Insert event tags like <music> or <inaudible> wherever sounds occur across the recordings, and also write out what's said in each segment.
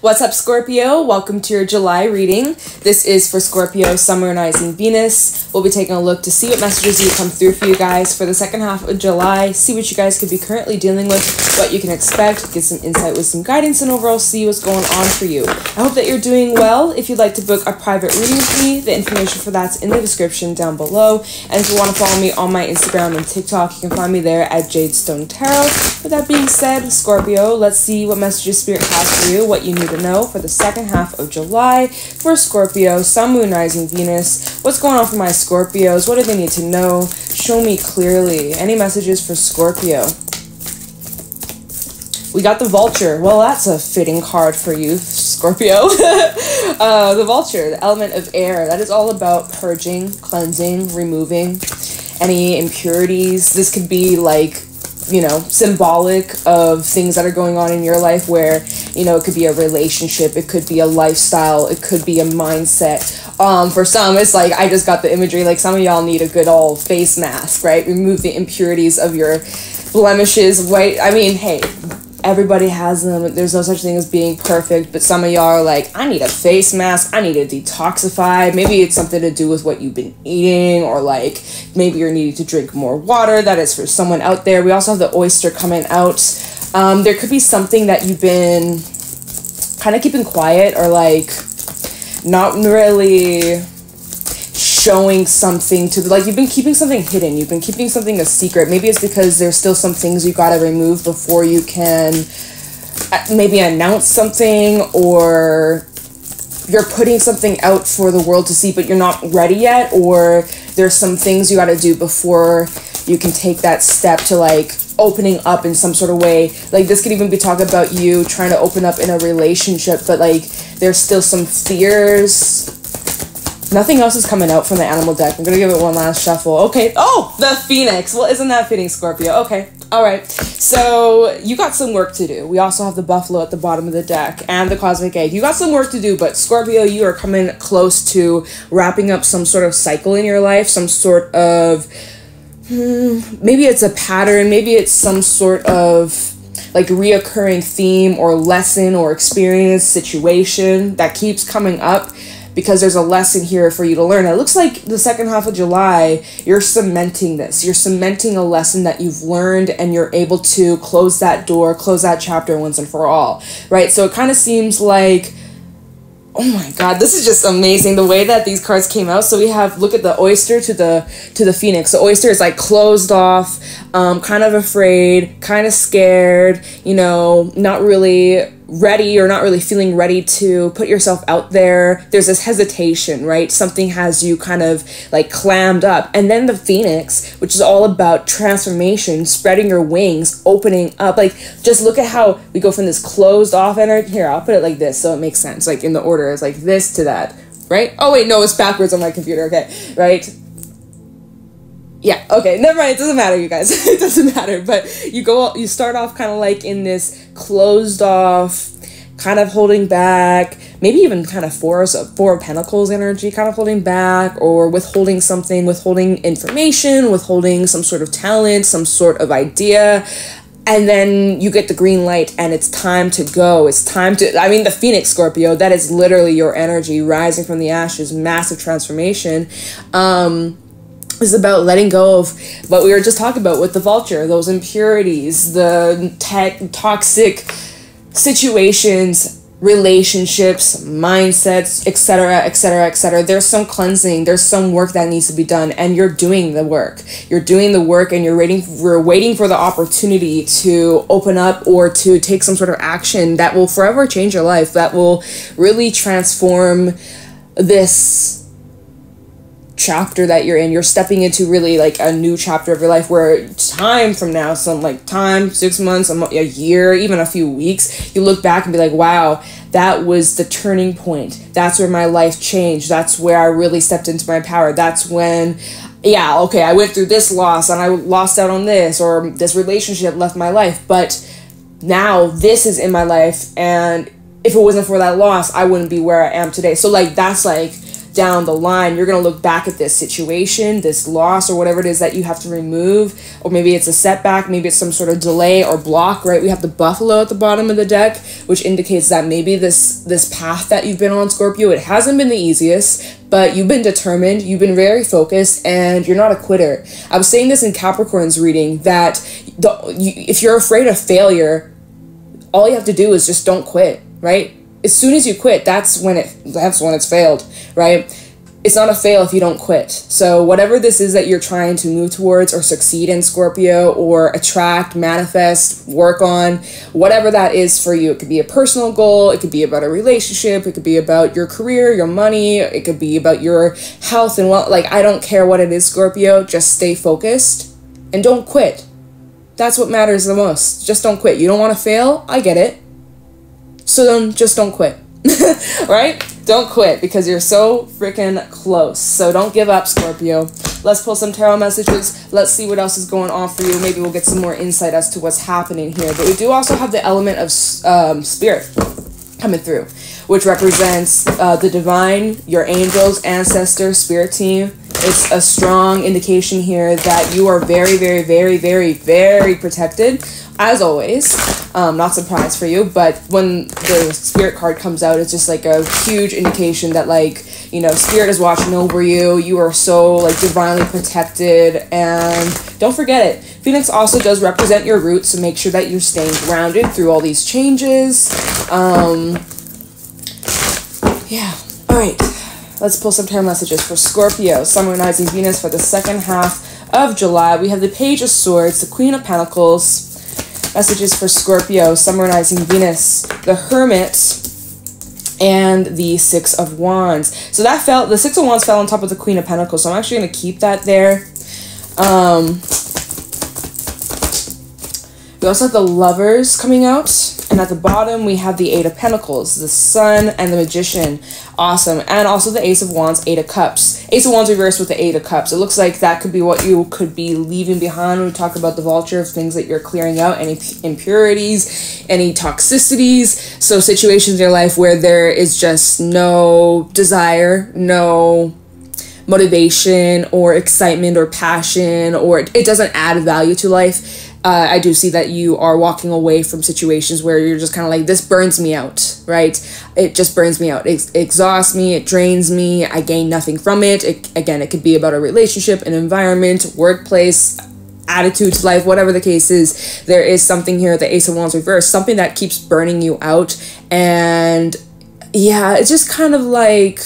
What's up, Scorpio? Welcome to your July reading. This is for Scorpio, Sun Rising Venus. We'll be taking a look to see what messages you come through for you guys for the second half of July, see what you guys could be currently dealing with, what you can expect, get some insight with some guidance, and overall see what's going on for you. I hope that you're doing well. If you'd like to book a private reading with me, the information for that's in the description down below. And if you want to follow me on my Instagram and TikTok, you can find me there at Jade Stone Tarot. With that being said, Scorpio, let's see what messages Spirit has for you, what you need to know for the second half of July for Scorpio, Sun, Moon, Rising, Venus. What's going on for my Scorpios? What do they need to know? Show me clearly. Any messages for Scorpio? We got the Vulture. Well, that's a fitting card for you, Scorpio. <laughs> uh, the Vulture, the element of air. That is all about purging, cleansing, removing any impurities. This could be like you know, symbolic of things that are going on in your life where, you know, it could be a relationship, it could be a lifestyle, it could be a mindset. Um, for some, it's like I just got the imagery, like some of y'all need a good old face mask, right? Remove the impurities of your blemishes, right? I mean, hey, everybody has them. There's no such thing as being perfect, but some of y'all are like, I need a face mask. I need to detoxify. Maybe it's something to do with what you've been eating, or like maybe you're needing to drink more water. That is for someone out there. We also have the oyster coming out. Um, there could be something that you've been kind of keeping quiet or like not really showing something to like you've been keeping something hidden. You've been keeping something a secret. Maybe it's because there's still some things you got to remove before you can uh, maybe announce something or you're putting something out for the world to see but you're not ready yet or there's some things you got to do before you can take that step to like opening up in some sort of way like this could even be talking about you trying to open up in a relationship but like there's still some fears Nothing else is coming out from the animal deck. I'm gonna give it one last shuffle. Okay. Oh, the phoenix. Well, isn't that fitting, Scorpio? Okay. All right. So you got some work to do. We also have the buffalo at the bottom of the deck and the cosmic egg. You got some work to do, but Scorpio, you are coming close to wrapping up some sort of cycle in your life, some sort of Hmm, maybe it's a pattern, maybe it's some sort of like reoccurring theme or lesson or experience situation that keeps coming up because there's a lesson here for you to learn. It looks like the second half of July, you're cementing this. You're cementing a lesson that you've learned and you're able to close that door, close that chapter once and for all, right? So it kind of seems like oh my god this is just amazing the way that these cards came out. So we have look at the oyster to the to the phoenix. The oyster is like closed off um, kind of afraid kind of scared you know not really ready or not really feeling ready to put yourself out there. There's this hesitation, right? Something has you kind of like clammed up. And then the phoenix, which is all about transformation, spreading your wings, opening up. Like just look at how we go from this closed off energy. Here, I'll put it like this so it makes sense. Like in the order, it's like this to that, right? Oh wait, no, it's backwards on my computer. Okay, right? Yeah okay never mind it doesn't matter you guys. <laughs> It doesn't matter but you go you start off kind of like in this closed off kind of holding back maybe even kind of four four of pentacles energy kind of holding back or withholding something withholding information withholding some sort of talent some sort of idea and then you get the green light and it's time to go. It's time to i mean the phoenix scorpio that is literally your energy rising from the ashes massive transformation. Um is about letting go of what we were just talking about with the vulture, those impurities, the te- toxic situations, relationships, mindsets, etc., etc., etc. There's some cleansing, there's some work that needs to be done, and you're doing the work. You're doing the work, and you're waiting. We're waiting for the opportunity to open up or to take some sort of action that will forever change your life. That will really transform this chapter that you're in you're stepping into really like a new chapter of your life where time from now some like time six months a, a year even a few weeks you look back and be like wow that was the turning point. That's where my life changed. That's where i really stepped into my power. That's when yeah okay i went through this loss and i lost out on this or this relationship left my life but now this is in my life and if it wasn't for that loss i wouldn't be where i am today. So like that's like down the line, you're going to look back at this situation, this loss, or whatever it is that you have to remove, or maybe it's a setback, maybe it's some sort of delay or block, right? We have the buffalo at the bottom of the deck, which indicates that maybe this this path that you've been on, Scorpio, it hasn't been the easiest, but you've been determined, you've been very focused, and you're not a quitter. I was saying this in Capricorn's reading that the, you, if you're afraid of failure, all you have to do is just don't quit, right? As soon as you quit, that's when it that's when it's failed, right? It's not a fail if you don't quit. So whatever this is that you're trying to move towards or succeed in Scorpio or attract, manifest, work on, whatever that is for you. It could be a personal goal, it could be about a relationship, it could be about your career, your money, it could be about your health and well like I don't care what it is, Scorpio, just stay focused and don't quit that's what matters the most. Just don't quit. You don't want to fail? I get it. So then just don't quit. <laughs> right? Don't quit because you're so freaking close. So don't give up, Scorpio. Let's pull some tarot messages. Let's see what else is going on for you. Maybe we'll get some more insight as to what's happening here. But we do also have the element of um, spirit coming through, which represents uh, the divine, your angels, ancestors, spirit team it's a strong indication here that you are very, very, very, very, very protected, as always. Um, not surprised for you, but when the spirit card comes out, it's just like a huge indication that, like, you know, spirit is watching over you. You are so, like, divinely protected, and don't forget it. Phoenix also does represent your roots, so make sure that you're staying grounded through all these changes. Um, yeah. All right. Let's pull some tarot messages for Scorpio, Rising, Venus for the second half of July. We have the Page of Swords, the Queen of Pentacles. Messages for Scorpio, Sun, Venus, the Hermit, and the Six of Wands. So that fell, the Six of Wands fell on top of the Queen of Pentacles, so I'm actually going to keep that there. Um, we also have the Lovers coming out. And at the bottom, we have the Eight of Pentacles, the Sun, and the Magician. Awesome. And also the Ace of Wands, Eight of Cups. Ace of Wands reversed with the Eight of Cups. It looks like that could be what you could be leaving behind when we talk about the vulture of things that you're clearing out, any impurities, any toxicities. So situations in your life where there is just no desire, no motivation or excitement or passion or it doesn't add value to life uh, I do see that you are walking away from situations where you're just kind of like, this burns me out, right? It just burns me out. It, exhausts me, it drains me, I gain nothing from it. it. Again, it could be about a relationship, an environment, workplace, attitude to life, whatever the case is. There is something here, the Ace of Wands reverse, something that keeps burning you out. And yeah, it's just kind of like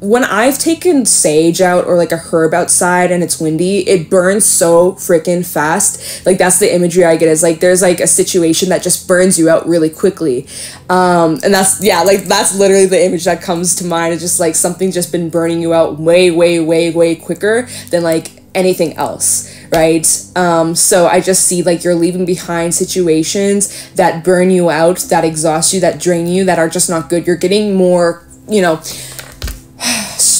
when I've taken sage out or like a herb outside and it's windy, it burns so freaking fast. Like that's the imagery I get is like there's like a situation that just burns you out really quickly. Um, and that's yeah, like that's literally the image that comes to mind. It's just like something just been burning you out way, way, way, way quicker than like anything else right um so i just see like you're leaving behind situations that burn you out that exhaust you that drain you that are just not good you're getting more you know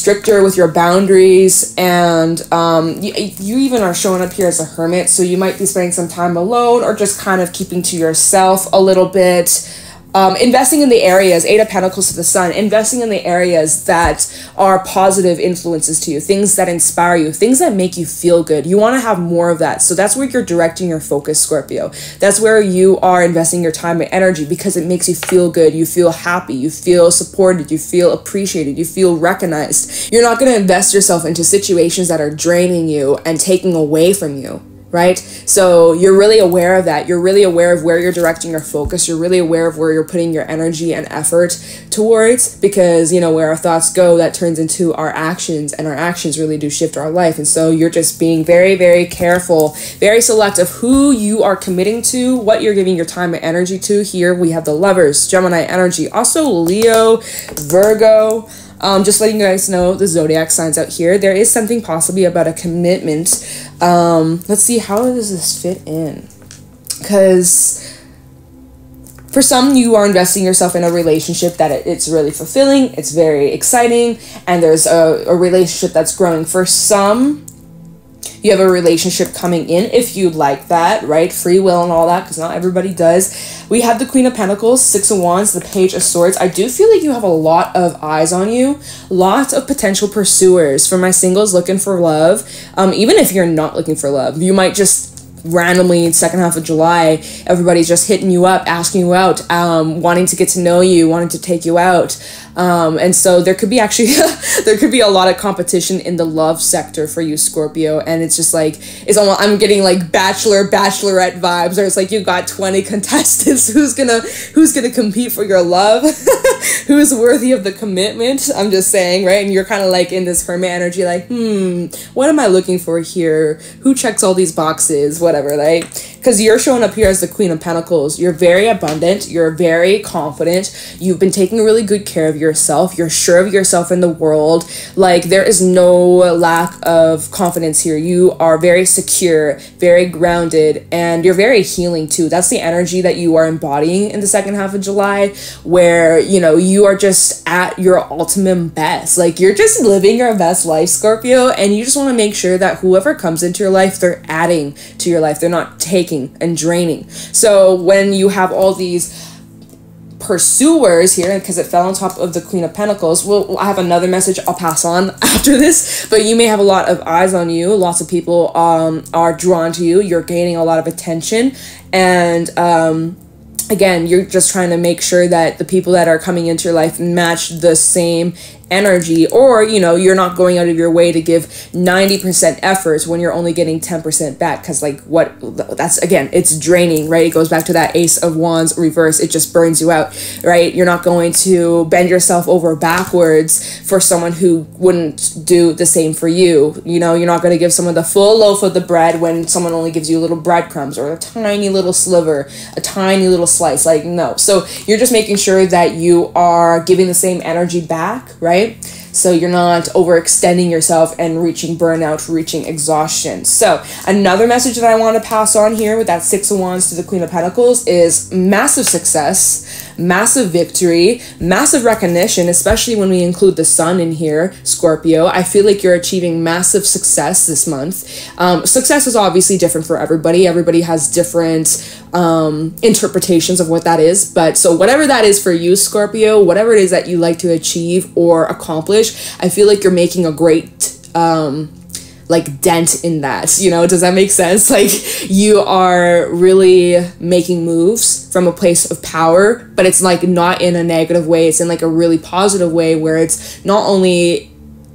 stricter with your boundaries and um, you, you even are showing up here as a hermit so you might be spending some time alone or just kind of keeping to yourself a little bit um, investing in the areas, Eight of Pentacles to the Sun, investing in the areas that are positive influences to you, things that inspire you, things that make you feel good. You want to have more of that. So that's where you're directing your focus, Scorpio. That's where you are investing your time and energy because it makes you feel good. You feel happy. You feel supported. You feel appreciated. You feel recognized. You're not going to invest yourself into situations that are draining you and taking away from you right? So you're really aware of that. You're really aware of where you're directing your focus. You're really aware of where you're putting your energy and effort towards because, you know, where our thoughts go, that turns into our actions, and our actions really do shift our life. And so you're just being very, very careful, very selective who you are committing to, what you're giving your time and energy to. Here we have the lovers, Gemini energy, also Leo, Virgo. Um, just letting you guys know the zodiac signs out here. There is something possibly about a commitment. Um, let's see, how does this fit in? Because for some, you are investing yourself in a relationship that it, it's really fulfilling, it's very exciting, and there's a, a relationship that's growing. For some, you have a relationship coming in if you like that, right? Free will and all that, because not everybody does. We have the Queen of Pentacles, Six of Wands, the Page of Swords. I do feel like you have a lot of eyes on you, lots of potential pursuers. For my singles looking for love, um, even if you're not looking for love, you might just randomly second half of July, everybody's just hitting you up, asking you out, um, wanting to get to know you, wanting to take you out. Um, and so there could be actually <laughs> there could be a lot of competition in the love sector for you Scorpio. And it's just like it's almost I'm getting like bachelor bachelorette vibes or it's like you've got 20 <laughs> contestants. Who's gonna who's gonna compete for your love? <laughs> Who's worthy of the commitment? I'm just saying right? And you're kind of like in this hermit energy like hmm what am I looking for here? Who checks all these boxes? Whatever right because you're showing up here as the queen of pentacles. You're very abundant. You're very confident. You've been taking really good care of yourself. You're sure of yourself in the world. Like there is no lack of confidence here. You are very secure very grounded and you're very healing too. That's the energy that you are embodying in the second half of july where you know you are just at your ultimate best. Like you're just living your best life scorpio and you just want to make sure that whoever comes into your life they're adding to your life. They're not taking taking and draining. So when you have all these pursuers here because it fell on top of the queen of pentacles well i have another message i'll pass on <laughs> after this but you may have a lot of eyes on you. Lots of people um, are drawn to you. You're gaining a lot of attention. And um, again you're just trying to make sure that the people that are coming into your life match the same energy or you know you're not going out of your way to give 90% efforts when you're only getting 10% back. Because like what that's again it's draining right? It goes back to that ace of wands reverse. It just burns you out right? You're not going to bend yourself over backwards for someone who wouldn't do the same for you. You know you're not going to give someone the full loaf of the bread when someone only gives you little breadcrumbs or a tiny little sliver a tiny little slice like no. So you're just making sure that you are giving the same energy back right right? So you're not overextending yourself and reaching burnout, reaching exhaustion. So another message that I want to pass on here with that Six of Wands to the Queen of Pentacles is massive success massive victory, massive recognition, especially when we include the sun in here, Scorpio. I feel like you're achieving massive success this month. Um, success is obviously different for everybody. Everybody has different um, interpretations of what that is. But so, whatever that is for you, Scorpio, whatever it is that you like to achieve or accomplish, I feel like you're making a great. Um, like dent in that you know? Does that make sense? <laughs> Like you are really making moves from a place of power but it's like not in a negative way. It's in like a really positive way where it's not only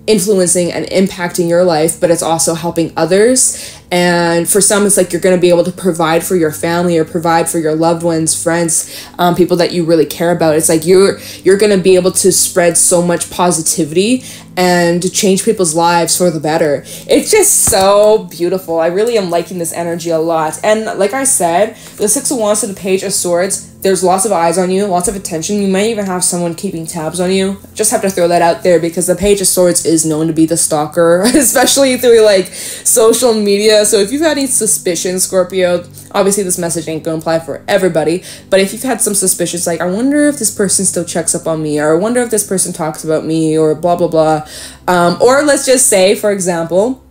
influencing and impacting your life but it's also helping others and for some it's like you're going to be able to provide for your family or provide for your loved ones friends um, people that you really care about. It's like you're you're going to be able to spread so much positivity and change people's lives for the better. It's just so beautiful. I really am liking this energy a lot. And like i said the six of wands to the page of swords there's lots of eyes on you, lots of attention. You might even have someone keeping tabs on you. Just have to throw that out there because the Page of Swords is known to be the stalker, <laughs> especially through like social media. So if you've had any suspicions, Scorpio, obviously this message ain't gonna apply for everybody, but if you've had some suspicions, like I wonder if this person still checks up on me, or I wonder if this person talks about me, or blah blah blah, um, or let's just say, for example,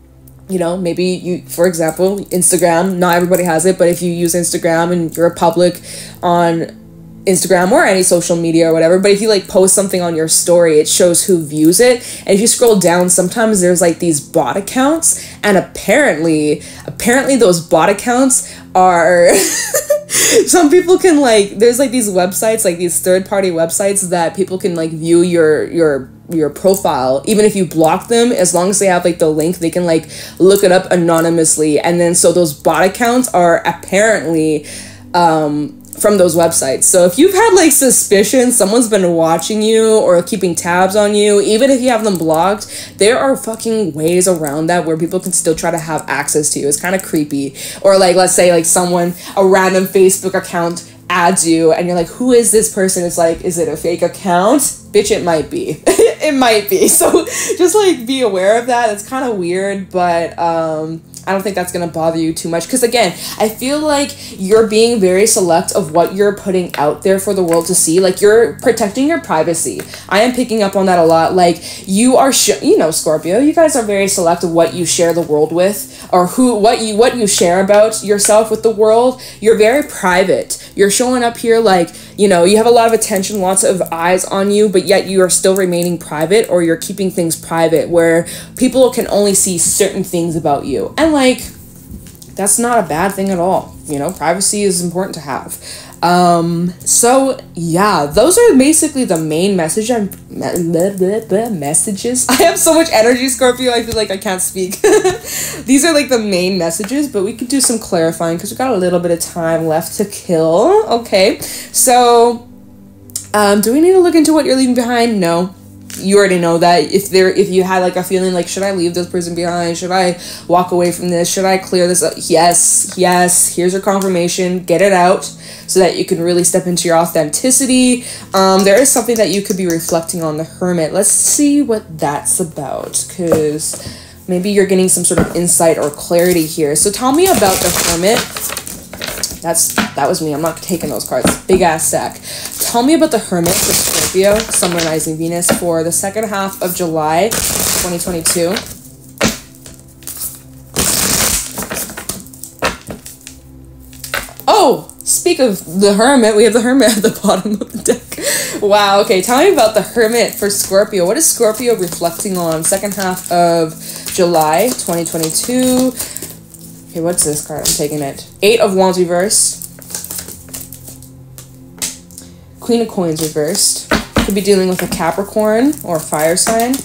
you know, maybe you, for example, Instagram, not everybody has it, but if you use Instagram and you're a public on Instagram or any social media or whatever, but if you like post something on your story, it shows who views it. And if you scroll down, sometimes there's like these bot accounts, and apparently, apparently those bot accounts are <laughs> <laughs> some people can like there's like these websites, like these third party websites that people can like view your your your profile even if you block them as long as they have like the link they can like look it up anonymously. And then so those bot accounts are apparently um from those websites. So if you've had like suspicions, someone's been watching you or keeping tabs on you, even if you have them blocked, there are fucking ways around that where people can still try to have access to you. It's kind of creepy. Or like let's say like someone a random Facebook account adds you and you're like who is this person it's like is it a fake account bitch it might be <laughs> it might be so just like be aware of that it's kind of weird but um I don't think that's gonna bother you too much. Because again, I feel like you're being very select of what you're putting out there for the world to see. Like you're protecting your privacy. I am picking up on that a lot. Like you are, sh- you know, Scorpio. You guys are very select of what you share the world with, or who, what you, what you share about yourself with the world. You're very private. You're showing up here like you know you have a lot of attention, lots of eyes on you, but yet you are still remaining private, or you're keeping things private where people can only see certain things about you. And like that's not a bad thing at all. You know, privacy is important to have. Um, so yeah, those are basically the main message and messages. <laughs> I have so much energy, Scorpio. I feel like I can't speak. <laughs> These are like the main messages, but we could do some clarifying because we got a little bit of time left to kill. Okay, so um, do we need to look into what you're leaving behind? No you already know that if there if you had like a feeling like should I leave this person behind? Should I walk away from this? Should I clear this up? Yes, yes. Here's your confirmation. Get it out so that you can really step into your authenticity. Um, there is something that you could be reflecting on the hermit. Let's see what that's about because maybe you're getting some sort of insight or clarity here. So tell me about the hermit. That's that was me. I'm not taking those cards. Big ass sack. Tell me about the hermit for Scorpio, Sun, Rising, Venus for the second half of July 2022. Oh, speak of the Hermit, we have the Hermit at the <laughs> bottom of the deck. Wow, okay, tell me about the Hermit for Scorpio. What is Scorpio reflecting on second half of July 2022? Okay, what's this card? I'm taking it. Eight of Wands reversed. Queen of Coins reversed. Could be dealing with a Capricorn or fire sign.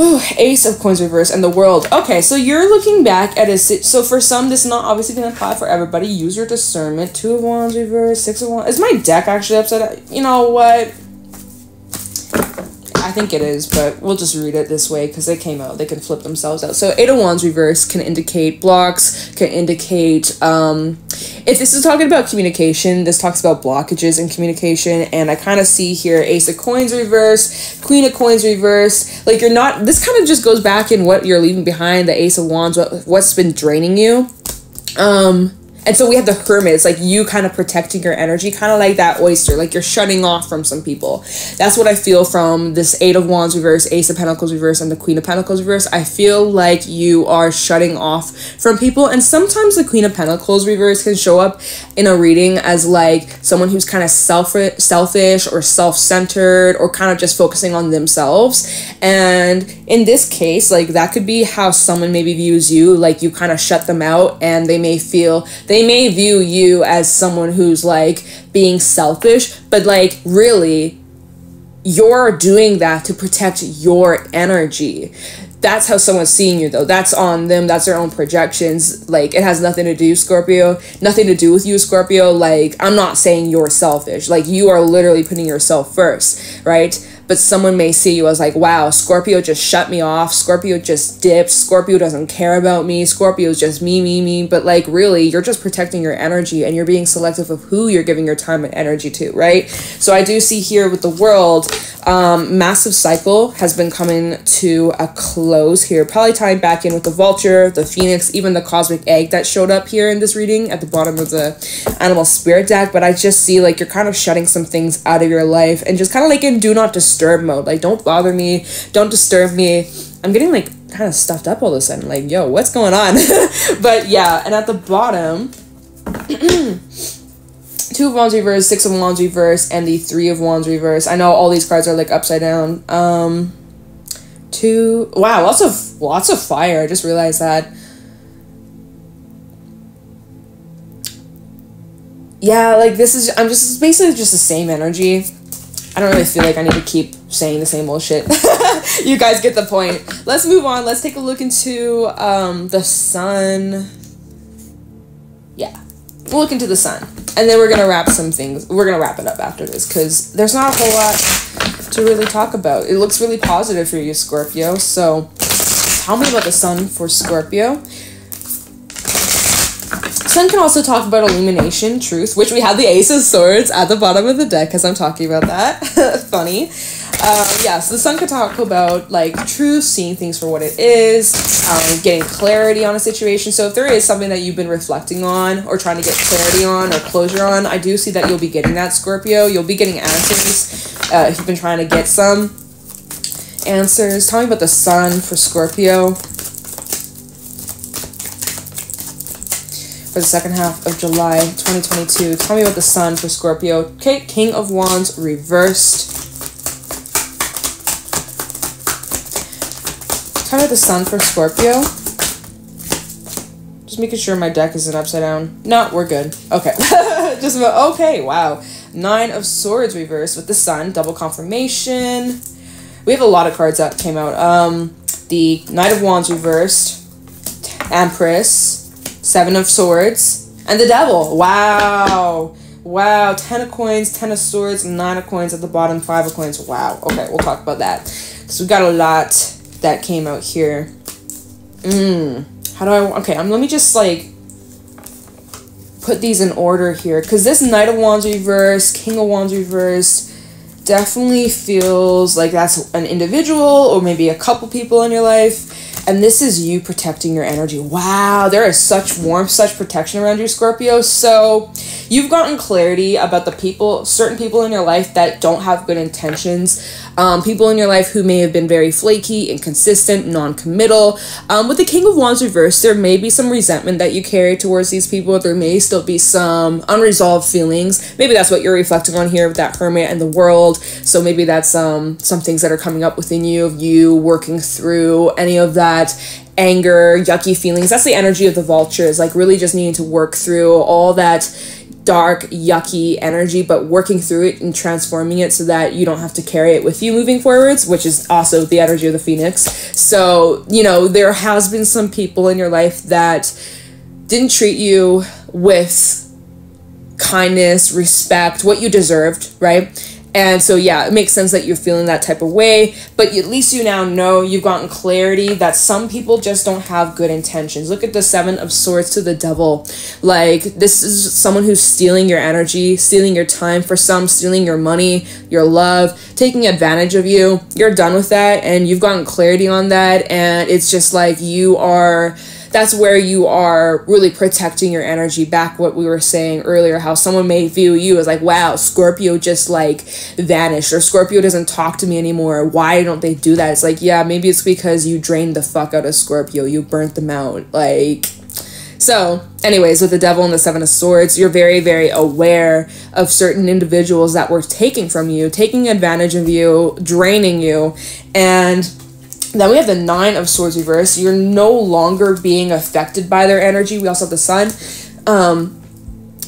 Ooh, Ace of Coins reversed and the World. Okay, so you're looking back at a so for some this is not obviously gonna apply for everybody. Use your discernment. Two of Wands reversed. Six of Wands. Is my deck actually upside? You know what? I think it is, but we'll just read it this way because they came out. They can flip themselves out. So Eight of Wands reverse can indicate blocks, can indicate um, if this is talking about communication, this talks about blockages in communication. And I kind of see here Ace of Coins reverse, Queen of Coins reverse. Like you're not, this kind of just goes back in what you're leaving behind, the Ace of Wands, what, what's been draining you. Um, and so we have the hermit. It's like you kind of protecting your energy, kind of like that oyster, like you're shutting off from some people. That's what I feel from this Eight of Wands reverse, Ace of Pentacles reverse, and the Queen of Pentacles reverse. I feel like you are shutting off from people. And sometimes the Queen of Pentacles reverse can show up in a reading as like someone who's kind of self selfish or self centered or kind of just focusing on themselves. And in this case, like that could be how someone maybe views you, like you kind of shut them out and they may feel they may view you as someone who's like being selfish, but like really you're doing that to protect your energy. That's how someone's seeing you though. That's on them. That's their own projections. Like it has nothing to do Scorpio, nothing to do with you Scorpio. Like I'm not saying you're selfish. Like you are literally putting yourself first, right? But someone may see you as like, wow, Scorpio just shut me off. Scorpio just dipped. Scorpio doesn't care about me. Scorpio's just me, me, me. But like, really, you're just protecting your energy and you're being selective of who you're giving your time and energy to, right? So I do see here with the world, um, massive cycle has been coming to a close here, probably tying back in with the vulture, the phoenix, even the cosmic egg that showed up here in this reading at the bottom of the animal spirit deck. But I just see like you're kind of shutting some things out of your life and just kind of like in do not disturb disturb mode. Like, don't bother me. Don't disturb me. I'm getting like kind of stuffed up all of a sudden. Like, yo, what's going on? <laughs> but yeah, and at the bottom, <clears throat> two of wands reverse, six of wands reverse, and the three of wands reverse. I know all these cards are like upside down. Um, two. Wow, lots of lots of fire. I just realized that. Yeah, like this is. I'm just basically just the same energy. I don't really feel like I need to keep saying the same old shit. <laughs> you guys get the point. Let's move on. Let's take a look into um, the sun. Yeah, we'll look into the sun. And then we're going to wrap some things. We're going to wrap it up after this because there's not a whole lot to really talk about. It looks really positive for you, Scorpio. So tell me about the sun for Scorpio. Sun can also talk about illumination, truth, which we have the Ace of Swords at the bottom of the deck because I'm talking about that. <laughs> Funny. uh, yeah, so the sun could talk about like truth, seeing things for what it is, um, getting clarity on a situation. So if there is something that you've been reflecting on or trying to get clarity on or closure on, I do see that you'll be getting that Scorpio. You'll be getting answers uh, if you've been trying to get some answers. Me about the sun for Scorpio. For the second half of July 2022. Tell me about the sun for Scorpio. Okay, King of Wands reversed. Tell me the sun for Scorpio. Just making sure my deck isn't upside down. No, we're good. Okay. <laughs> Just about, okay, wow. Nine of Swords reversed with the sun, double confirmation. We have a lot of cards that came out. Um, the Knight of Wands reversed, Empress, Seven of Swords, and the Devil. Wow. Wow. Ten of Coins, Ten of Swords, Nine of Coins at the bottom, Five of Coins. Wow. Okay, we'll talk about that. Because we got a lot that came out here. Mmm. How do I... Okay, um, let me just, like, put these in order here. Because this Knight of Wands reversed, King of Wands reversed, definitely feels like that's an individual or maybe a couple people in your life and this is you protecting your energy. Wow, there is such warmth, such protection around you, Scorpio. So, you've gotten clarity about the people, certain people in your life that don't have good intentions, um, people in your life who may have been very flaky, inconsistent, non committal. Um, with the King of Wands reversed, there may be some resentment that you carry towards these people. There may still be some unresolved feelings. Maybe that's what you're reflecting on here with that Hermit and the world. So, maybe that's um, some things that are coming up within you of you working through any of that that anger, yucky feelings. That's the energy of the vultures, like really just needing to work through all that dark, yucky energy, but working through it and transforming it so that you don't have to carry it with you moving forwards, which is also the energy of the phoenix. So, you know, there has been some people in your life that didn't treat you with kindness, respect, what you deserved, right? And so, yeah, it makes sense that you're feeling that type of way, but at least you now know you've gotten clarity that some people just don't have good intentions. Look at the Seven of Swords to the Devil. Like, this is someone who's stealing your energy, stealing your time for some, stealing your money, your love, taking advantage of you. You're done with that, and you've gotten clarity on that, and it's just like you are that's where you are really protecting your energy. Back what we were saying earlier how someone may view you as like wow scorpio just like vanished or scorpio doesn't talk to me anymore. Why don't they do that? It's like yeah maybe it's because you drained the fuck out of scorpio. You burnt them out. Like so, anyways, with the devil and the seven of swords, you're very, very aware of certain individuals that were taking from you, taking advantage of you, draining you, and then we have the Nine of Swords reverse. You're no longer being affected by their energy. We also have the Sun. Um,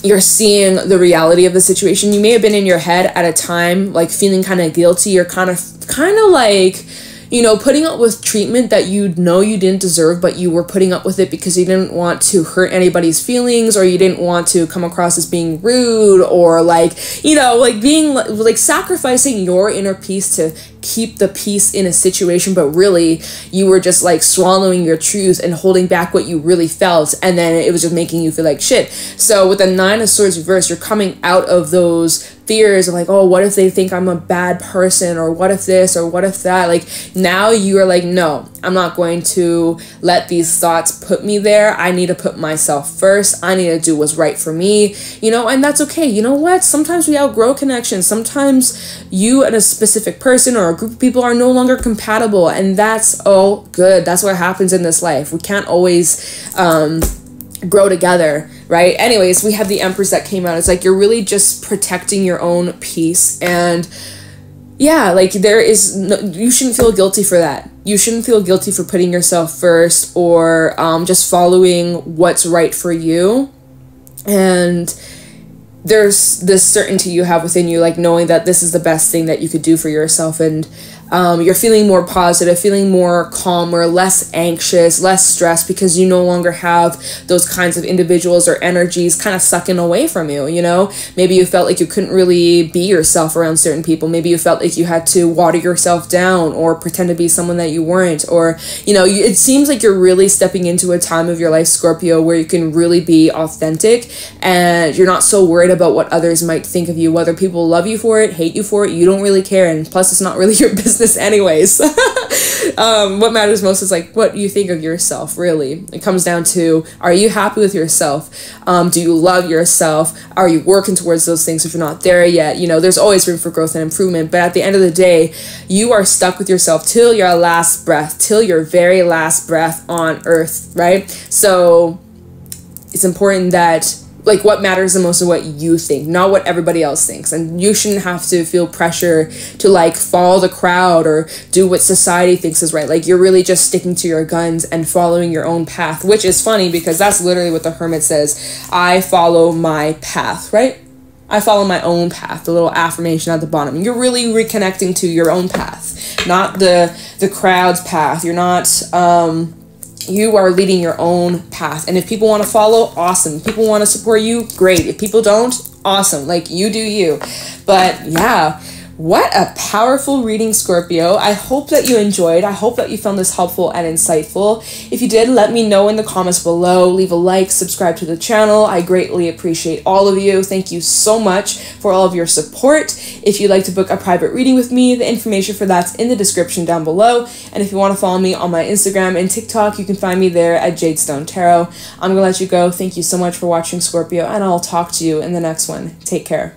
you're seeing the reality of the situation. You may have been in your head at a time, like feeling kind of guilty or kind of, kind of like you know, putting up with treatment that you know you didn't deserve, but you were putting up with it because you didn't want to hurt anybody's feelings or you didn't want to come across as being rude or like, you know, like being like sacrificing your inner peace to keep the peace in a situation, but really you were just like swallowing your truth and holding back what you really felt, and then it was just making you feel like shit. So with the Nine of Swords reverse, you're coming out of those fears of like, oh, what if they think I'm a bad person, or what if this, or what if that. Like now you are like, no, I'm not going to let these thoughts put me there. I need to put myself first. I need to do what's right for me, you know, and that's okay. You know what? Sometimes we outgrow connections. Sometimes you and a specific person or a group of people are no longer compatible, and that's all good. That's what happens in this life. We can't always, um, grow together, right? Anyways, we have the Empress that came out. It's like you're really just protecting your own peace and yeah, like there is no, you shouldn't feel guilty for that. You shouldn't feel guilty for putting yourself first or um, just following what's right for you. And there's this certainty you have within you, like knowing that this is the best thing that you could do for yourself. And um, you're feeling more positive, feeling more calmer, less anxious, less stressed because you no longer have those kinds of individuals or energies kind of sucking away from you. You know, maybe you felt like you couldn't really be yourself around certain people. Maybe you felt like you had to water yourself down or pretend to be someone that you weren't. Or, you know, it seems like you're really stepping into a time of your life, Scorpio, where you can really be authentic and you're not so worried about what others might think of you, whether people love you for it, hate you for it, you don't really care. And plus, it's not really <laughs> your business business anyways. <laughs> um, what matters most is like what you think of yourself, really. It comes down to are you happy with yourself? Um, do you love yourself? Are you working towards those things if you're not there yet? You know, there's always room for growth and improvement, but at the end of the day, you are stuck with yourself till your last breath, till your very last breath on earth, right? So it's important that like what matters the most is what you think not what everybody else thinks and you shouldn't have to feel pressure to like follow the crowd or do what society thinks is right like you're really just sticking to your guns and following your own path which is funny because that's literally what the hermit says i follow my path right I follow my own path, the little affirmation at the bottom. You're really reconnecting to your own path, not the the crowd's path. You're not um you are leading your own path. And if people want to follow, awesome. People want to support you, great. If people don't, awesome. Like you do you. But yeah, what a powerful reading, Scorpio. I hope that you enjoyed. I hope that you found this helpful and insightful. If you did, let me know in the comments below. Leave a like, subscribe to the channel. I greatly appreciate all of you. Thank you so much for all of your support. If you'd like to book a private reading with me, the information for that's in the description down below. And if you want to follow me on my Instagram and TikTok, you can find me there at Jadestone Tarot. I'm going to let you go. Thank you so much for watching, Scorpio, and I'll talk to you in the next one. Take care.